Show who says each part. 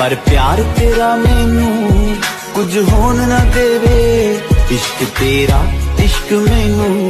Speaker 1: ਪਰ ਪਿਆਰ ਤੇਰਾ ਮੈਨੂੰ ਕੁਝ ਹੋਣ ਨਾ ਦੇਵੇ ਇਸ਼ਕ ਤੇਰਾ ਇਸ਼ਕ ਮੈਨੂੰ।